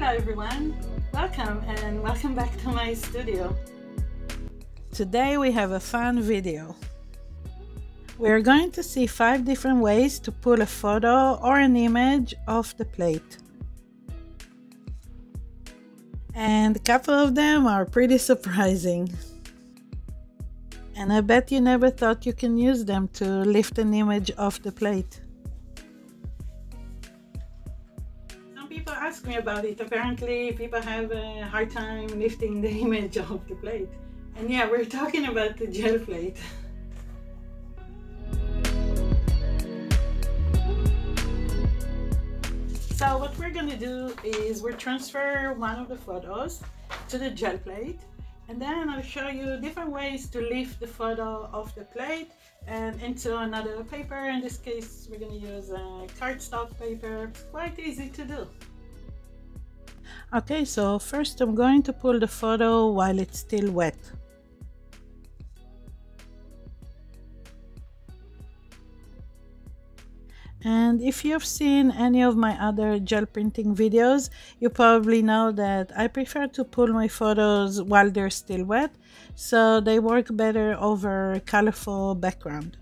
Hello everyone, welcome and welcome back to my studio. Today we have a fun video. We're going to see five different ways to pull a photo or an image off the plate. And a couple of them are pretty surprising. And I bet you never thought you can use them to lift an image off the plate. Me about it. Apparently people have a hard time lifting the image off the plate. And yeah, we're talking about the gel plate. So what we're gonna do is we'll transfer one of the photos to the gel plate and then I'll show you different ways to lift the photo off the plate and into another paper. In this case, we're gonna use a cardstock paper. It's quite easy to do. Okay, so first I'm going to pull the photo while it's still wet. And if you've seen any of my other gel printing videos, you probably know that I prefer to pull my photos while they're still wet, so they work better over colorful background.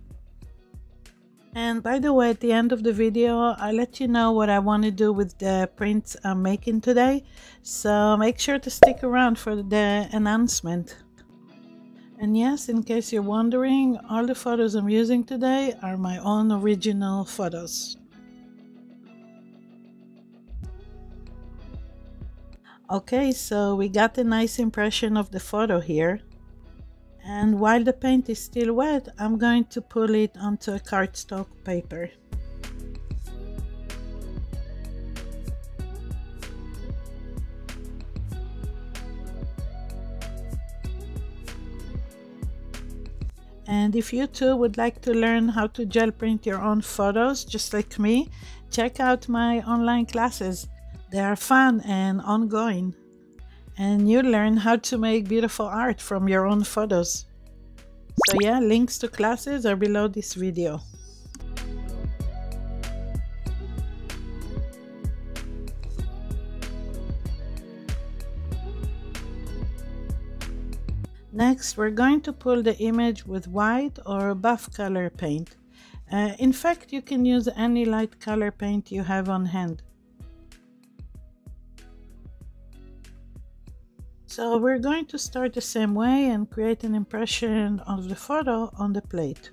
And by the way, at the end of the video, I'll let you know what I want to do with the prints I'm making today, so make sure to stick around for the announcement. And yes, in case you're wondering, all the photos I'm using today are my own original photos. Okay, so we got a nice impression of the photo here. And while the paint is still wet, I'm going to pull it onto a cardstock paper. And if you too would like to learn how to gel print your own photos just like me, check out my online classes. They are fun and ongoing. And you learn how to make beautiful art from your own photos. So yeah, links to classes are below this video. Next, we're going to pull the image with white or buff color paint. Uh, in fact, you can use any light color paint you have on hand. So we're going to start the same way and create an impression of the photo on the plate.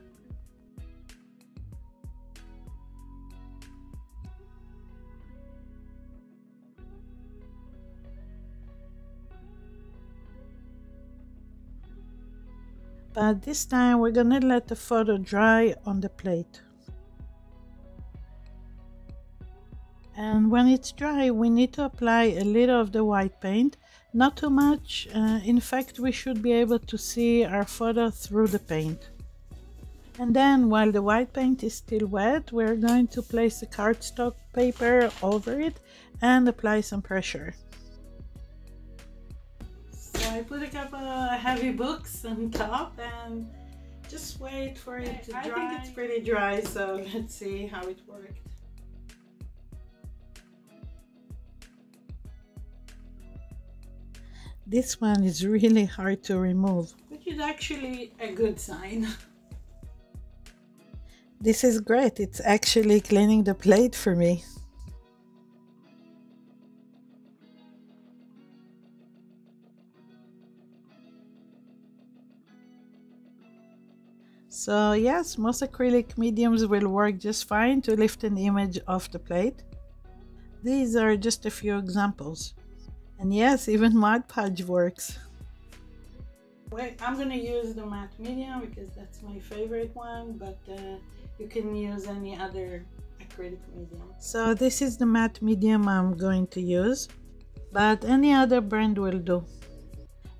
but this time we're gonna let the photo dry on the plate. And when it's dry, we need to apply a little of the white paint, not too much. Uh, in fact, we should be able to see our photo through the paint. And then while the white paint is still wet, we're going to place the cardstock paper over it and apply some pressure. So I put a couple of heavy books on top and just wait for it to dry. I think it's pretty dry, so let's see how it worked. This one is really hard to remove. Which is actually a good sign. This is great. It's actually cleaning the plate for me. So yes, most acrylic mediums will work just fine to lift an image off the plate. These are just a few examples. And yes, even Mod Podge works. Wait, I'm gonna use the matte medium because that's my favorite one, but uh, you can use any other acrylic medium. So this is the matte medium I'm going to use, but any other brand will do.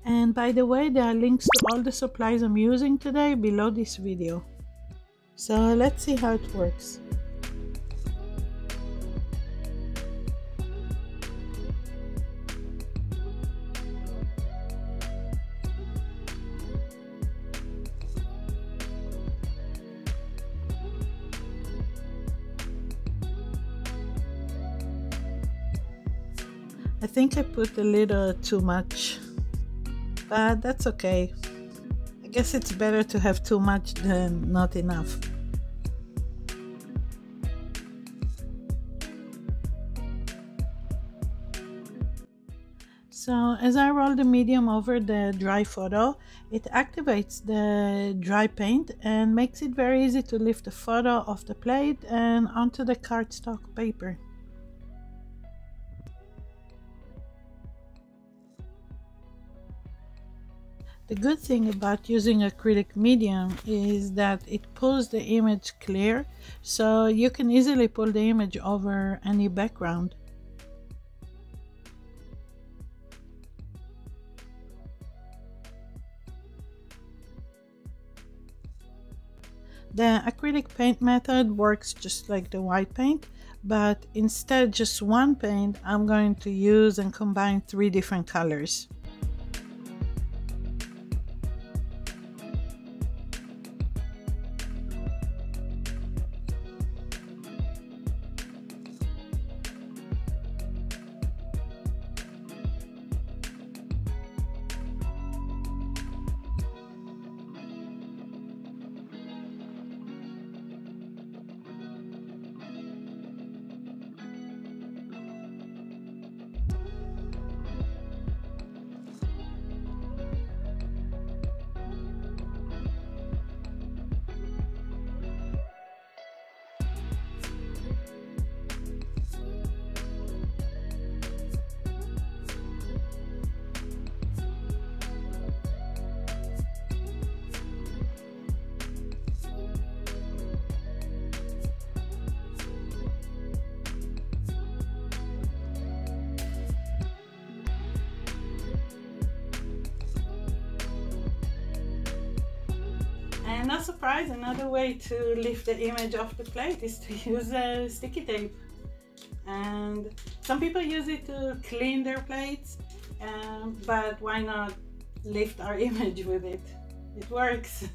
And by the way, there are links to all the supplies I'm using today below this video. So let's see how it works. I think I put a little too much, but that's okay. I guess it's better to have too much than not enough. So as I roll the medium over the dry photo, it activates the dry paint and makes it very easy to lift the photo off the plate and onto the cardstock paper. The good thing about using acrylic medium is that it pulls the image clear, so you can easily pull the image over any background. The acrylic paint method works just like the white paint, but instead just one paint, I'm going to use and combine three different colors. Not surprised, another way to lift the image off the plate is to use a sticky tape. And some people use it to clean their plates, um, but why not lift our image with it? It works.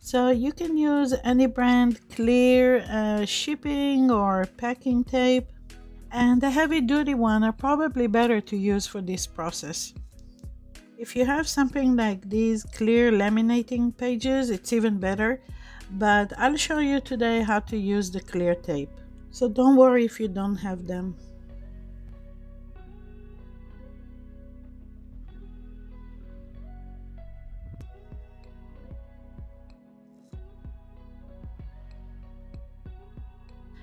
So you can use any brand clear uh, shipping or packing tape and the heavy duty one are probably better to use for this process. If you have something like these clear laminating pages, it's even better, but I'll show you today how to use the clear tape. So don't worry if you don't have them.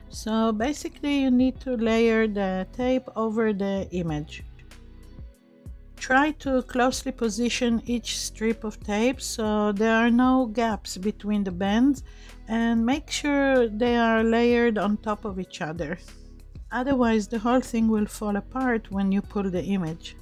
So basically you need to layer the tape over the image. Try to closely position each strip of tape so there are no gaps between the bands and make sure they are layered on top of each other. Otherwise the whole thing will fall apart when you pull the image.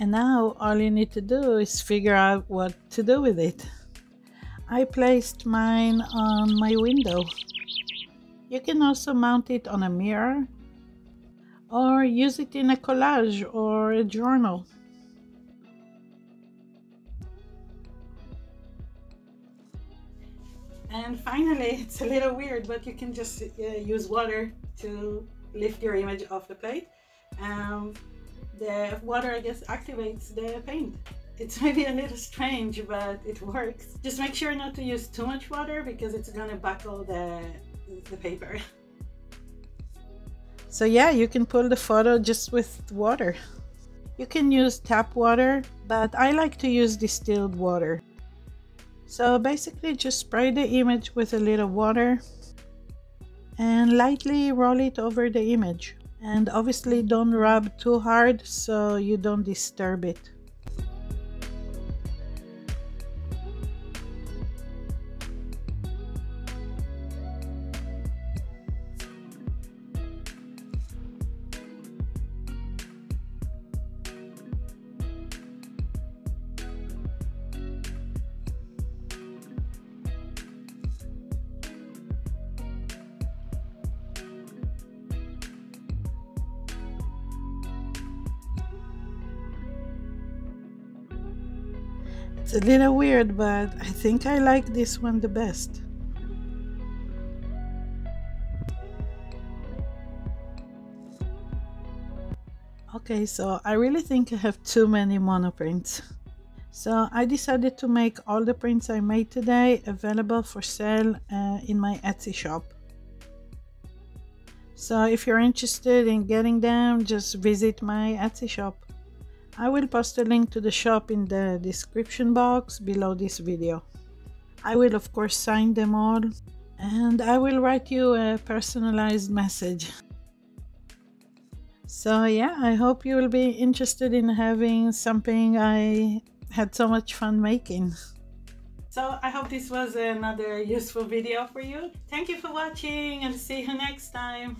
And now all you need to do is figure out what to do with it. I placed mine on my window. You can also mount it on a mirror or use it in a collage or a journal. And finally, it's a little weird, but you can just uh, use water to lift your image off the plate. Um, the water I guess activates the paint. It's maybe a little strange, but it works. Just make sure not to use too much water because it's gonna buckle the, the paper. So yeah, you can pull the photo just with water. You can use tap water, but I like to use distilled water. So basically just spray the image with a little water and lightly roll it over the image and obviously don't rub too hard so you don't disturb it It's a little weird, but I think I like this one the best. Okay, so I really think I have too many monoprints. So I decided to make all the prints I made today available for sale uh, in my Etsy shop. So if you're interested in getting them, just visit my Etsy shop. I will post a link to the shop in the description box below this video. I will of course sign them all and I will write you a personalized message. So yeah, I hope you will be interested in having something I had so much fun making. So I hope this was another useful video for you. Thank you for watching and see you next time.